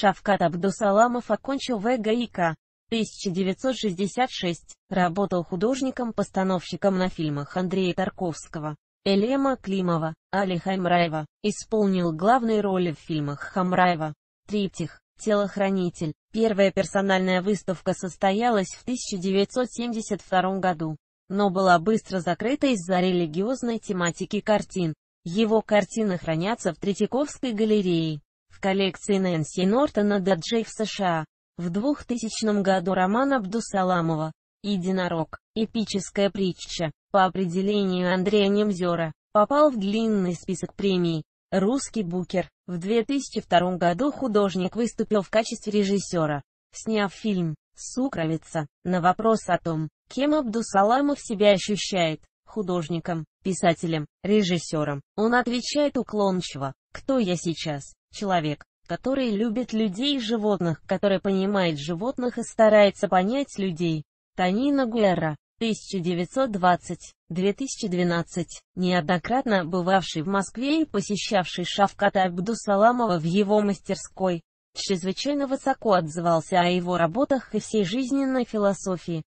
Шавкат Абдусаламов окончил ВГИК. 1966. Работал художником-постановщиком на фильмах Андрея Тарковского, Элема Климова, Али Хаймраева. Исполнил главные роли в фильмах Хамраева. Триптих. Телохранитель. Первая персональная выставка состоялась в 1972 году, но была быстро закрыта из-за религиозной тематики картин. Его картины хранятся в Третьяковской галерее, коллекции Нэнси Нортона Даджей в США. В 2000 году роман Абдусаламова «Единорог», эпическая притча, по определению Андрея Немзера, попал в длинный список премий. Русский букер. В 2002 году художник выступил в качестве режиссера, сняв фильм «Сукровица». На вопрос о том, кем Абдусаламов себя ощущает, художником, писателем, режиссером, он отвечает уклончиво, «Кто я сейчас? Человек, который любит людей и животных, который понимает животных и старается понять людей». Танина Гуэра, 1920-2012, неоднократно бывавший в Москве и посещавший Шавката Абдусаламова в его мастерской, чрезвычайно высоко отзывался о его работах и всей жизненной философии.